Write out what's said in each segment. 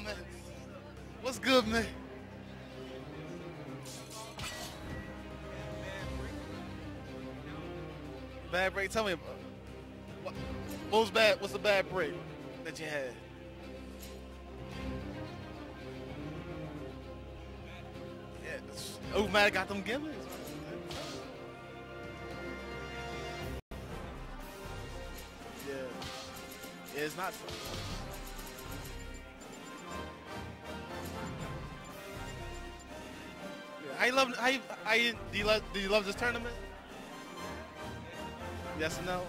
man. What's good, man? Bad break. Tell me, uh, what, what was bad? What's the bad break that you had? Yeah, man, got them gimmicks. Yeah, yeah it's not. Yeah, You love? How you? Do you love? Do you love this tournament? Yes or no?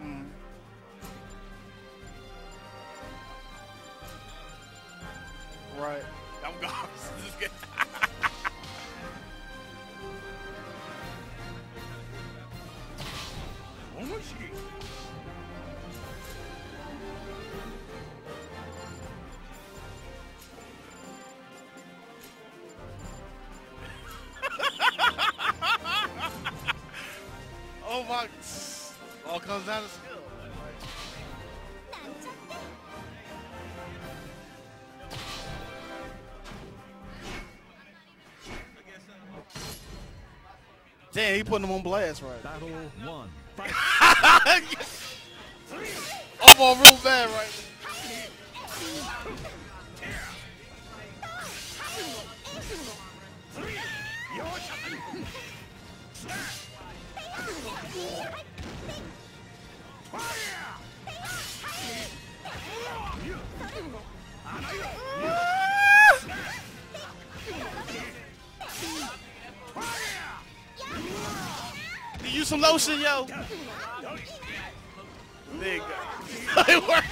Mm. Right. I'm gone. This is good. my! All comes down to skill. Damn, he putting them on blast right. Battle one. Fight. I'm on real bad right Use some lotion, yo. There you go. it worked.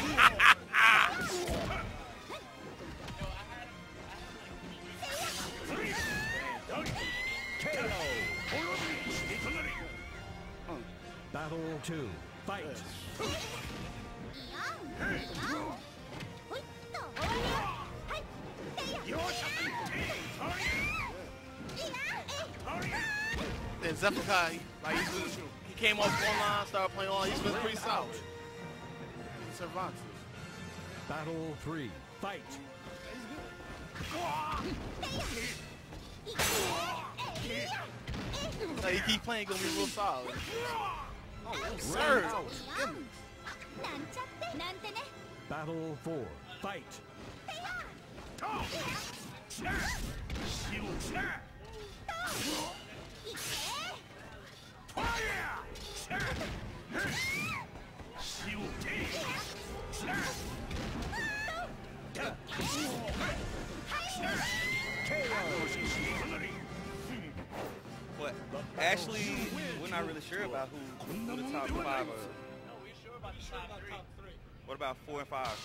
Battle two. Fight. Then Zephyr he, like he's been, he came off online, started playing all. He's been pretty solid. Cervantes. Battle three. Fight. Like, he keep playing, gonna be real solid. Oh, sir. Battle four. Fight. What? Actually, we're not really sure about who, who the top five are. What about four and five?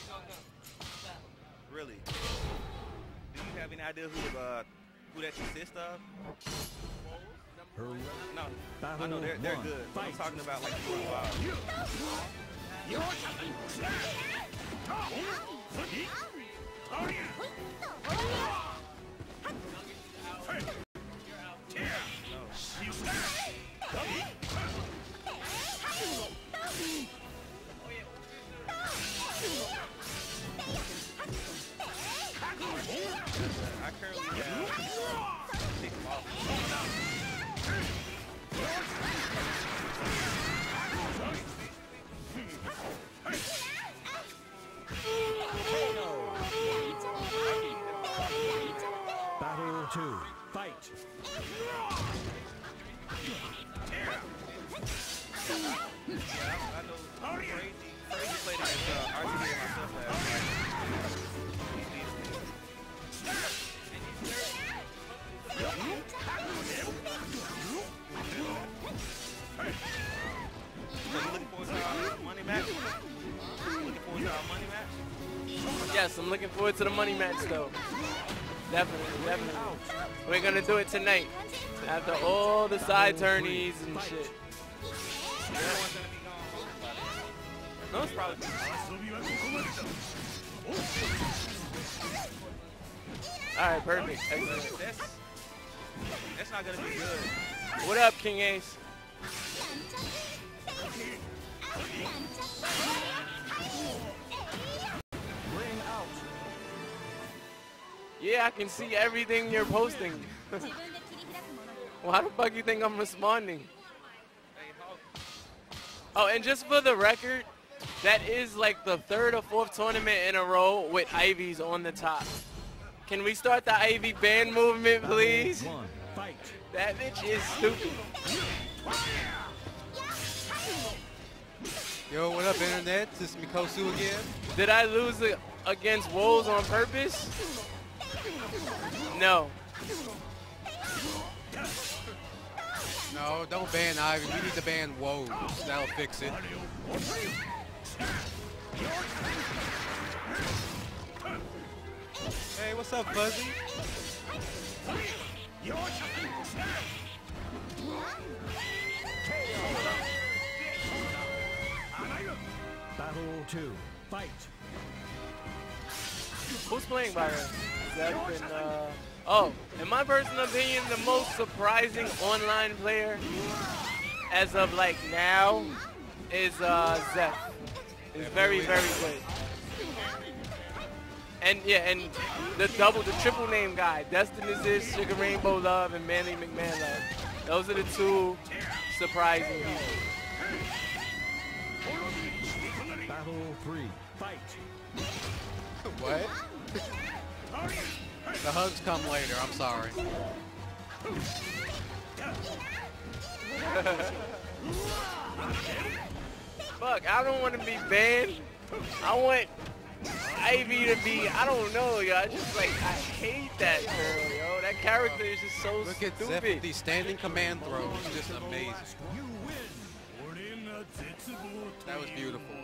Really? Do you have any idea who uh, who that consists of? Her No, Battle I know they're, they're good. I'm talking about like four and five. I Battle two. Fight. Crazy, crazy played against uh, RTD and myself last Yes, I'm looking forward to the money match though. Definitely, definitely. We're gonna do it tonight. After all the side turnies and shit. Everyone's gonna be gone. No, it's probably. All right, perfect. Excellent. That's, that's not gonna be good. What up, King Ace? Yeah, I can see everything you're posting. Why the fuck you think I'm responding? Oh, and just for the record, that is like the third or fourth tournament in a row with Ivy's on the top. Can we start the Ivy band movement, please? That bitch is stupid. Yo, what up, internet? This is Mikosu again. Did I lose against Wolves on purpose? No. No, don't ban Ivy. We need to ban Woes. That'll fix it. Hey, what's up, Fuzzy? Battle two. Fight. Who's playing by then? Zeph and, uh... Oh, in my personal opinion, the most surprising online player as of like now is uh, Zeph. Is very, very good. And yeah, and the double, the triple name guy, Destin is this, Sugar Rainbow Love, and Manly McMahon Love. Those are the two surprising people. Battle three. Fight. What? the hugs come later. I'm sorry. Fuck, I don't want to be banned. I want Ivy to be, I don't know, yo. I just like, I hate that girl, yo. That character is just so Look at Zeph with stupid. standing command throws. Just amazing. That was beautiful.